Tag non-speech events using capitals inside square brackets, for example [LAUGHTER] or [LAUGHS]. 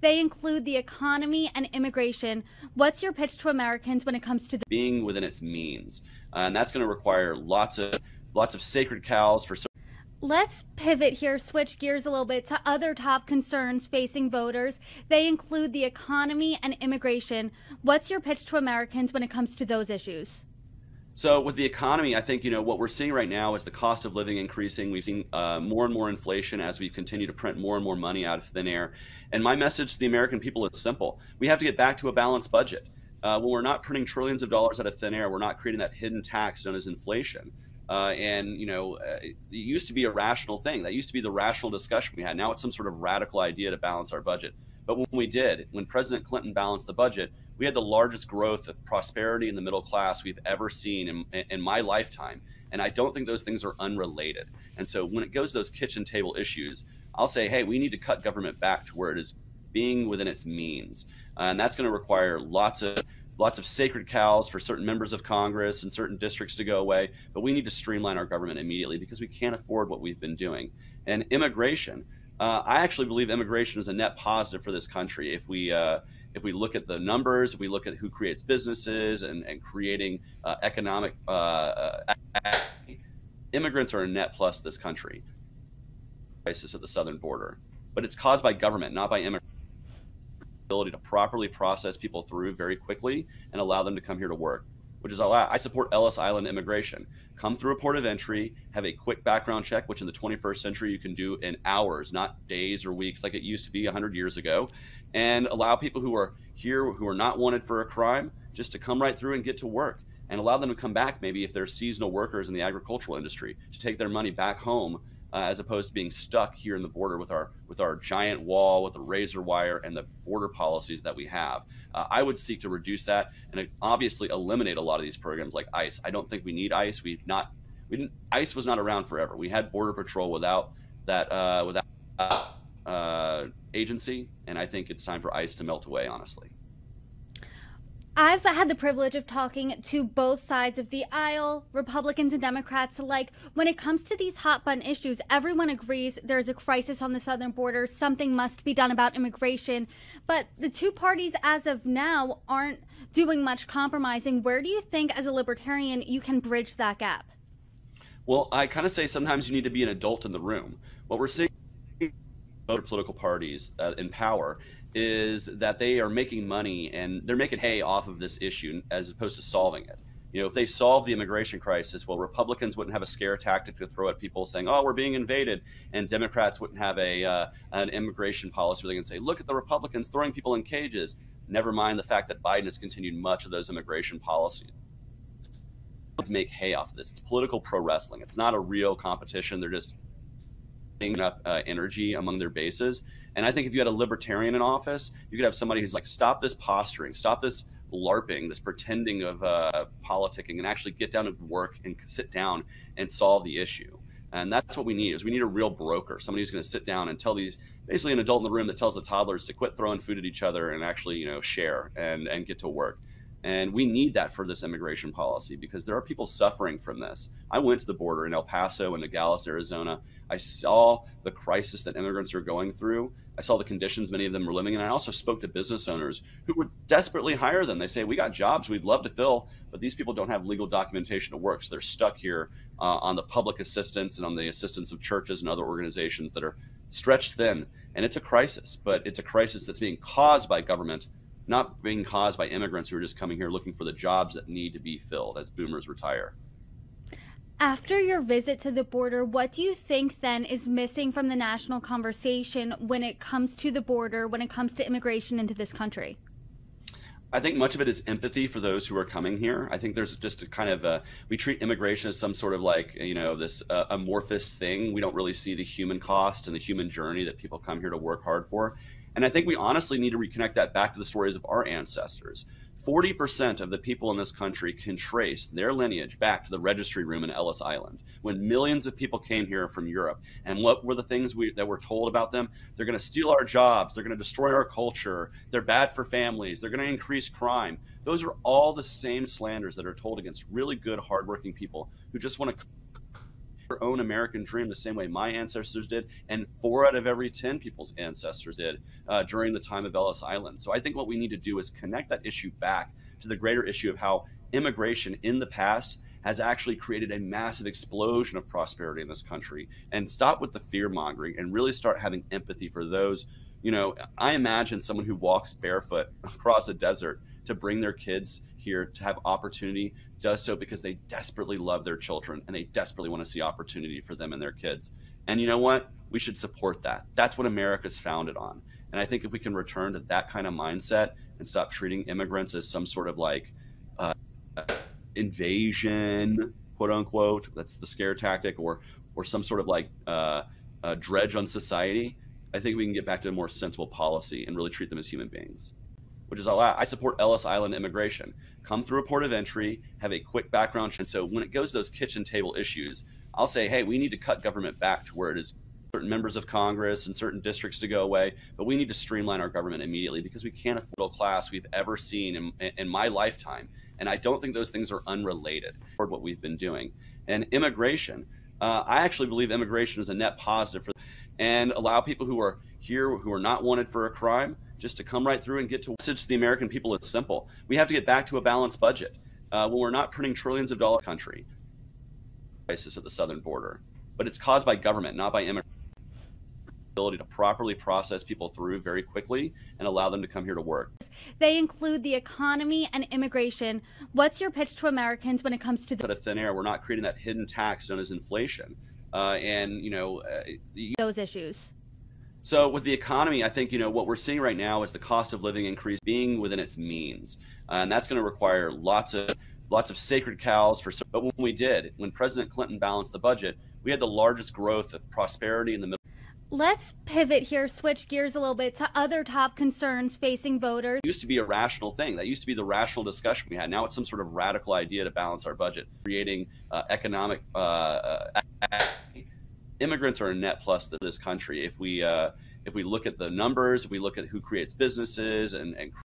They include the economy and immigration. What's your pitch to Americans when it comes to the- being within its means? Uh, and that's going to require lots of lots of sacred cows for some. Let's pivot here, switch gears a little bit to other top concerns facing voters. They include the economy and immigration. What's your pitch to Americans when it comes to those issues? So with the economy, I think you know what we're seeing right now is the cost of living increasing. We've seen uh, more and more inflation as we continue to print more and more money out of thin air. And my message to the American people is simple: we have to get back to a balanced budget. Uh, when we're not printing trillions of dollars out of thin air, we're not creating that hidden tax known as inflation. Uh, and you know, uh, it used to be a rational thing. That used to be the rational discussion we had. Now it's some sort of radical idea to balance our budget. But when we did, when President Clinton balanced the budget, we had the largest growth of prosperity in the middle class we've ever seen in, in my lifetime. And I don't think those things are unrelated. And so when it goes to those kitchen table issues, I'll say, hey, we need to cut government back to where it is being within its means. Uh, and that's going to require lots of lots of sacred cows for certain members of Congress and certain districts to go away. But we need to streamline our government immediately because we can't afford what we've been doing. And immigration, uh, I actually believe immigration is a net positive for this country. If we uh, if we look at the numbers, if we look at who creates businesses and, and creating uh, economic uh, immigrants are a net plus this country. Crisis at the southern border, but it's caused by government, not by immigrants ability to properly process people through very quickly and allow them to come here to work, which is I support Ellis Island immigration. Come through a port of entry, have a quick background check, which in the 21st century you can do in hours, not days or weeks like it used to be 100 years ago, and allow people who are here who are not wanted for a crime just to come right through and get to work and allow them to come back maybe if they're seasonal workers in the agricultural industry to take their money back home uh, as opposed to being stuck here in the border with our with our giant wall with the razor wire and the border policies that we have. Uh, I would seek to reduce that and obviously eliminate a lot of these programs like ICE. I don't think we need ICE. We've not we didn't ICE was not around forever. We had border patrol without that uh, without uh, agency, and I think it's time for ICE to melt away. Honestly. I've had the privilege of talking to both sides of the aisle, Republicans and Democrats alike. When it comes to these hot button issues, everyone agrees there's a crisis on the southern border. Something must be done about immigration. But the two parties, as of now, aren't doing much compromising. Where do you think, as a libertarian, you can bridge that gap? Well, I kind of say sometimes you need to be an adult in the room. What we're seeing political parties uh, in power is that they are making money and they're making hay off of this issue as opposed to solving it. You know, if they solve the immigration crisis, well, Republicans wouldn't have a scare tactic to throw at people saying, "Oh, we're being invaded," and Democrats wouldn't have a uh, an immigration policy where they can say, "Look at the Republicans throwing people in cages." Never mind the fact that Biden has continued much of those immigration policies. Let's make hay off of this. It's political pro wrestling. It's not a real competition. They're just up uh, energy among their bases. And I think if you had a libertarian in office, you could have somebody who's like, stop this posturing, stop this LARPing, this pretending of uh, politicking, and actually get down to work and sit down and solve the issue. And that's what we need is we need a real broker, somebody who's going to sit down and tell these, basically an adult in the room that tells the toddlers to quit throwing food at each other and actually, you know, share and, and get to work. And we need that for this immigration policy because there are people suffering from this. I went to the border in El Paso and Nogales, Arizona. I saw the crisis that immigrants are going through. I saw the conditions many of them were living in. I also spoke to business owners who would desperately hire them. They say, We got jobs we'd love to fill, but these people don't have legal documentation to work. So they're stuck here uh, on the public assistance and on the assistance of churches and other organizations that are stretched thin. And it's a crisis, but it's a crisis that's being caused by government not being caused by immigrants who are just coming here looking for the jobs that need to be filled as boomers retire. After your visit to the border, what do you think then is missing from the national conversation when it comes to the border, when it comes to immigration into this country? I think much of it is empathy for those who are coming here. I think there's just a kind of a, we treat immigration as some sort of like, you know, this uh, amorphous thing. We don't really see the human cost and the human journey that people come here to work hard for. And I think we honestly need to reconnect that back to the stories of our ancestors. 40% of the people in this country can trace their lineage back to the registry room in Ellis Island when millions of people came here from Europe. And what were the things we, that were told about them? They're going to steal our jobs. They're going to destroy our culture. They're bad for families. They're going to increase crime. Those are all the same slanders that are told against really good, hardworking people who just want to their own American dream the same way my ancestors did, and four out of every 10 people's ancestors did uh, during the time of Ellis Island. So I think what we need to do is connect that issue back to the greater issue of how immigration in the past has actually created a massive explosion of prosperity in this country and stop with the fear mongering and really start having empathy for those. You know, I imagine someone who walks barefoot [LAUGHS] across a desert to bring their kids here to have opportunity does so because they desperately love their children and they desperately want to see opportunity for them and their kids. And you know what? We should support that. That's what America's founded on. And I think if we can return to that kind of mindset and stop treating immigrants as some sort of like uh, invasion, quote unquote, that's the scare tactic, or or some sort of like uh, dredge on society, I think we can get back to a more sensible policy and really treat them as human beings which is I support Ellis Island immigration. Come through a port of entry, have a quick background. And so when it goes to those kitchen table issues, I'll say, hey, we need to cut government back to where it is certain members of Congress and certain districts to go away, but we need to streamline our government immediately because we can't afford the class we've ever seen in, in my lifetime. And I don't think those things are unrelated toward what we've been doing. And immigration, uh, I actually believe immigration is a net positive for and allow people who are here who are not wanted for a crime just to come right through and get to message to the American people is simple. We have to get back to a balanced budget. Uh, when we're not printing trillions of dollars country crisis at the southern border, but it's caused by government, not by immigration ability to properly process people through very quickly and allow them to come here to work. They include the economy and immigration. What's your pitch to Americans when it comes to the Out of thin air, we're not creating that hidden tax known as inflation. Uh, and you know uh, those issues. So with the economy, I think you know what we're seeing right now is the cost of living increase being within its means, uh, and that's going to require lots of lots of sacred cows for. But when we did, when President Clinton balanced the budget, we had the largest growth of prosperity in the middle. Let's pivot here, switch gears a little bit to other top concerns facing voters. It used to be a rational thing. That used to be the rational discussion we had. Now it's some sort of radical idea to balance our budget, creating uh, economic uh, immigrants are a net plus to this country. If we uh, if we look at the numbers, if we look at who creates businesses and, and